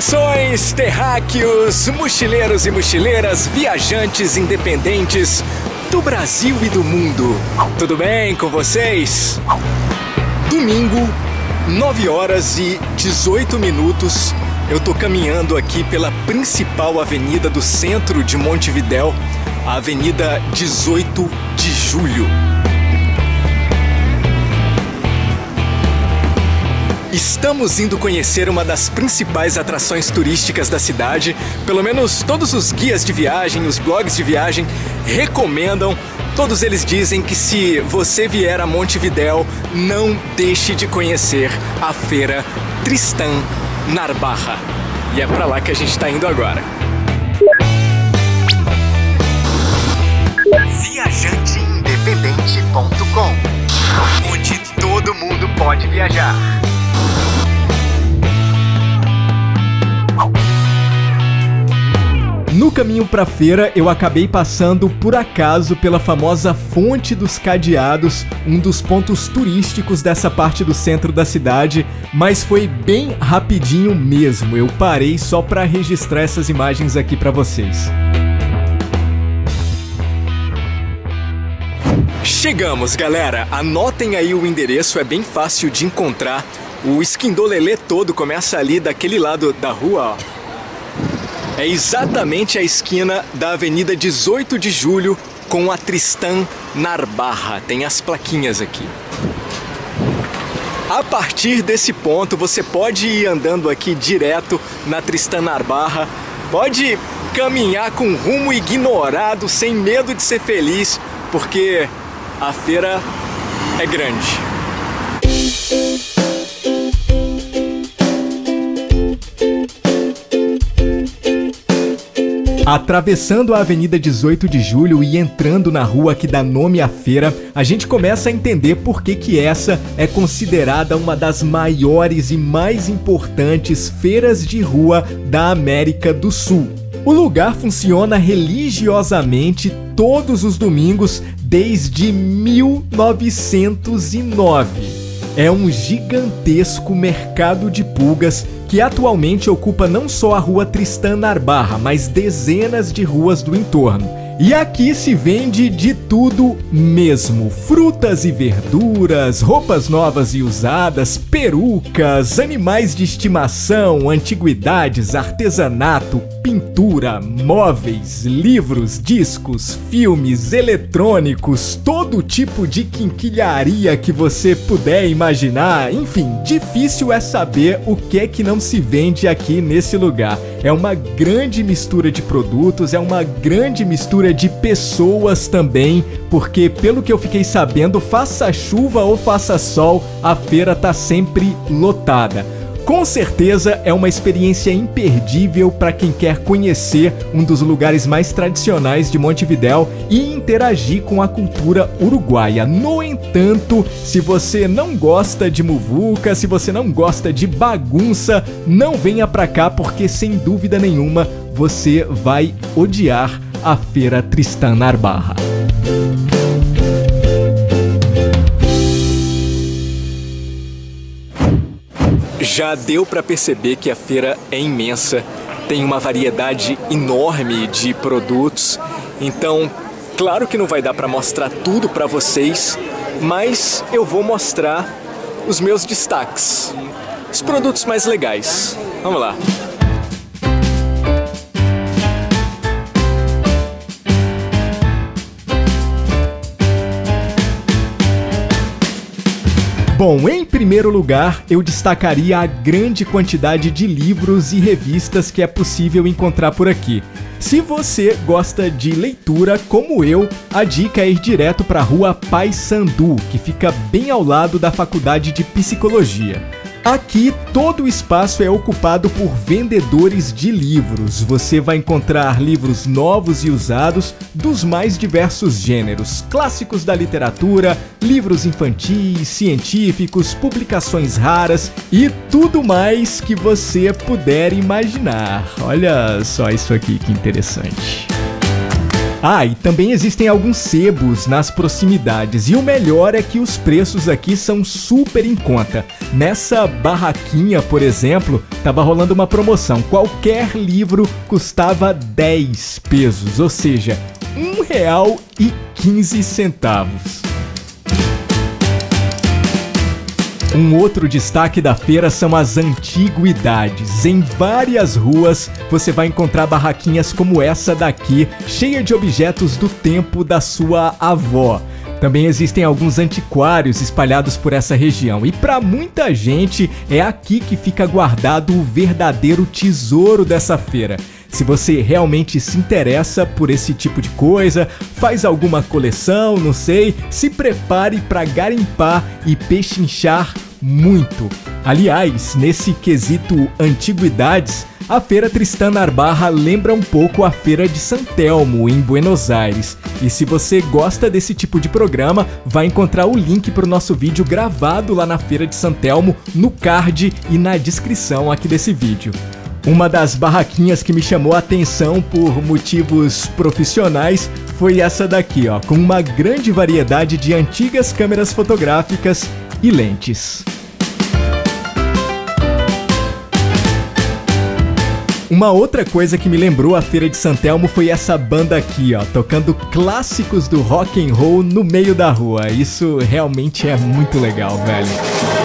Saudações, terráqueos, mochileiros e mochileiras, viajantes independentes do Brasil e do mundo. Tudo bem com vocês? Domingo, 9 horas e 18 minutos, eu tô caminhando aqui pela principal avenida do centro de Montevidéu, a Avenida 18 de Julho. Estamos indo conhecer uma das principais atrações turísticas da cidade. Pelo menos todos os guias de viagem, os blogs de viagem recomendam. Todos eles dizem que se você vier a Montevidéu, não deixe de conhecer a feira Tristan Narbarra. E é para lá que a gente está indo agora. Viajanteindependente.com Onde todo mundo pode viajar. No caminho para a feira, eu acabei passando por acaso pela famosa Fonte dos Cadeados, um dos pontos turísticos dessa parte do centro da cidade, mas foi bem rapidinho mesmo. Eu parei só para registrar essas imagens aqui para vocês. Chegamos, galera. Anotem aí o endereço, é bem fácil de encontrar. O esquindolelê todo começa ali daquele lado da rua, ó. É exatamente a esquina da Avenida 18 de Julho com a Tristan Narbarra. Tem as plaquinhas aqui. A partir desse ponto, você pode ir andando aqui direto na Tristan Narbarra. Pode caminhar com rumo ignorado, sem medo de ser feliz, porque a feira é grande. Atravessando a Avenida 18 de Julho e entrando na rua que dá nome à feira, a gente começa a entender por que, que essa é considerada uma das maiores e mais importantes feiras de rua da América do Sul. O lugar funciona religiosamente todos os domingos desde 1909 é um gigantesco mercado de pulgas que atualmente ocupa não só a rua Tristan Narbarra, mas dezenas de ruas do entorno. E aqui se vende de tudo mesmo: frutas e verduras, roupas novas e usadas, perucas, animais de estimação, antiguidades, artesanato, pintura, móveis, livros, discos, filmes, eletrônicos, todo tipo de quinquilharia que você puder imaginar. Enfim, difícil é saber o que é que não se vende aqui nesse lugar. É uma grande mistura de produtos, é uma grande mistura de pessoas também, porque pelo que eu fiquei sabendo, faça chuva ou faça sol, a feira tá sempre lotada. Com certeza é uma experiência imperdível para quem quer conhecer um dos lugares mais tradicionais de Montevidéu e interagir com a cultura uruguaia. No entanto, se você não gosta de muvuca, se você não gosta de bagunça, não venha para cá porque sem dúvida nenhuma você vai odiar a feira Tristan Narbarra. Já deu para perceber que a feira é imensa, tem uma variedade enorme de produtos. Então, claro que não vai dar para mostrar tudo para vocês, mas eu vou mostrar os meus destaques, os produtos mais legais. Vamos lá. Bom, em primeiro lugar, eu destacaria a grande quantidade de livros e revistas que é possível encontrar por aqui. Se você gosta de leitura, como eu, a dica é ir direto para a rua Pai Sandu, que fica bem ao lado da Faculdade de Psicologia. Aqui todo o espaço é ocupado por vendedores de livros. Você vai encontrar livros novos e usados dos mais diversos gêneros, clássicos da literatura, livros infantis, científicos, publicações raras e tudo mais que você puder imaginar. Olha só isso aqui que interessante. Ah, e também existem alguns sebos nas proximidades. E o melhor é que os preços aqui são super em conta. Nessa barraquinha, por exemplo, tava rolando uma promoção. Qualquer livro custava 10 pesos, ou seja, R$ 1,15. Um outro destaque da feira são as antiguidades. Em várias ruas você vai encontrar barraquinhas como essa daqui, cheia de objetos do tempo da sua avó. Também existem alguns antiquários espalhados por essa região, e para muita gente é aqui que fica guardado o verdadeiro tesouro dessa feira. Se você realmente se interessa por esse tipo de coisa, faz alguma coleção, não sei, se prepare para garimpar e pechinchar muito. Aliás, nesse quesito antiguidades, a Feira Tristan Narbarra lembra um pouco a Feira de San Telmo, em Buenos Aires. E se você gosta desse tipo de programa, vai encontrar o link para o nosso vídeo gravado lá na Feira de San Telmo no card e na descrição aqui desse vídeo. Uma das barraquinhas que me chamou a atenção por motivos profissionais foi essa daqui, ó, com uma grande variedade de antigas câmeras fotográficas e lentes. Uma outra coisa que me lembrou a Feira de Santelmo foi essa banda aqui, ó, tocando clássicos do rock and roll no meio da rua. Isso realmente é muito legal, velho.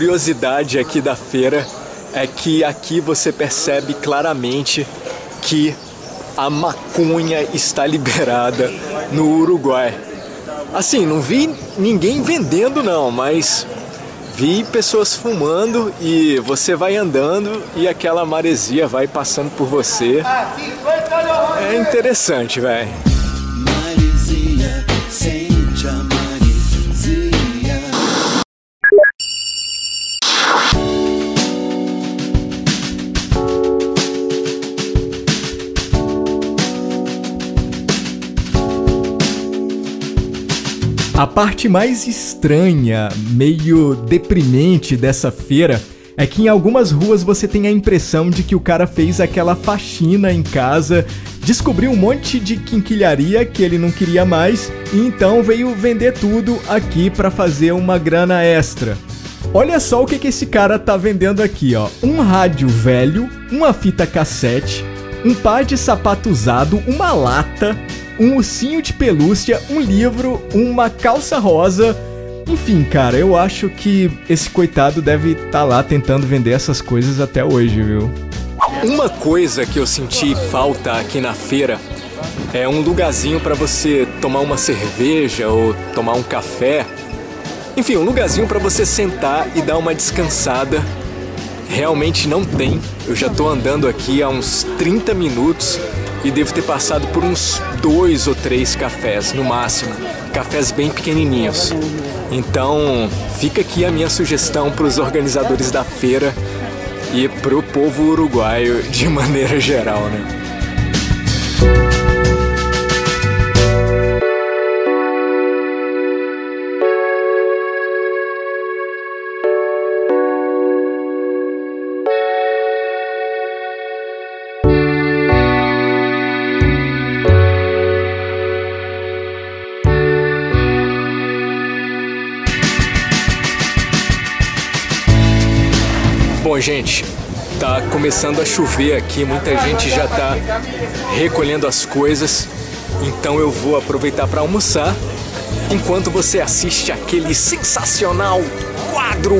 Curiosidade aqui da feira é que aqui você percebe claramente que a maconha está liberada no Uruguai. Assim, não vi ninguém vendendo não, mas vi pessoas fumando e você vai andando e aquela maresia vai passando por você. É interessante, velho. A parte mais estranha, meio deprimente dessa feira é que em algumas ruas você tem a impressão de que o cara fez aquela faxina em casa, descobriu um monte de quinquilharia que ele não queria mais e então veio vender tudo aqui para fazer uma grana extra. Olha só o que, que esse cara tá vendendo aqui, ó. Um rádio velho, uma fita cassete, um par de sapato usado, uma lata, um ursinho de pelúcia, um livro, uma calça rosa. Enfim, cara, eu acho que esse coitado deve estar tá lá tentando vender essas coisas até hoje, viu? Uma coisa que eu senti falta aqui na feira é um lugarzinho para você tomar uma cerveja ou tomar um café. Enfim, um lugarzinho para você sentar e dar uma descansada. Realmente não tem. Eu já tô andando aqui há uns 30 minutos e devo ter passado por uns dois ou três cafés no máximo, cafés bem pequenininhos. Então, fica aqui a minha sugestão para os organizadores da feira e para o povo uruguaio de maneira geral, né? Bom, gente, tá começando a chover aqui, muita gente já tá recolhendo as coisas, então eu vou aproveitar para almoçar enquanto você assiste aquele sensacional quadro.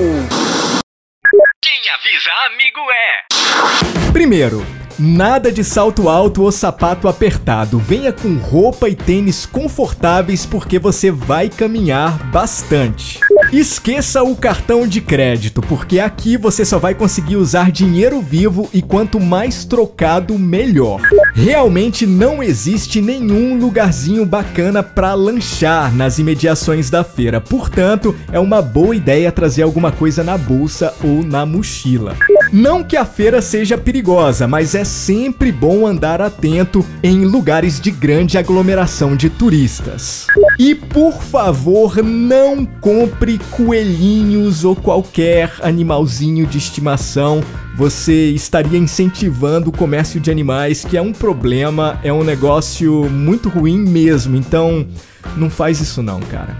Quem avisa amigo é. Primeiro, Nada de salto alto ou sapato apertado. Venha com roupa e tênis confortáveis porque você vai caminhar bastante. Esqueça o cartão de crédito, porque aqui você só vai conseguir usar dinheiro vivo e quanto mais trocado, melhor. Realmente não existe nenhum lugarzinho bacana para lanchar nas imediações da feira, portanto, é uma boa ideia trazer alguma coisa na bolsa ou na mochila. Não que a feira seja perigosa, mas é sempre bom andar atento em lugares de grande aglomeração de turistas. E por favor, não compre coelhinhos ou qualquer animalzinho de estimação. Você estaria incentivando o comércio de animais, que é um problema, é um negócio muito ruim mesmo. Então, não faz isso não, cara.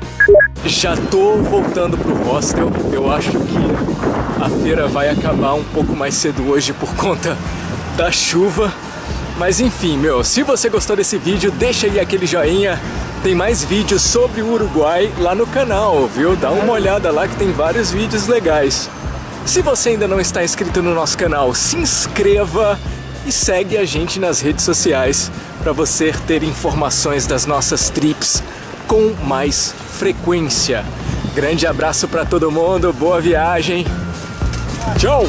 Já tô voltando pro hostel. Eu acho que a feira vai acabar um pouco mais cedo hoje por conta da chuva. Mas enfim, meu, se você gostou desse vídeo, deixa aí aquele joinha. Tem mais vídeos sobre o Uruguai lá no canal, viu? Dá uma olhada lá que tem vários vídeos legais. Se você ainda não está inscrito no nosso canal, se inscreva e segue a gente nas redes sociais para você ter informações das nossas trips com mais frequência. Grande abraço para todo mundo, boa viagem. Tchau!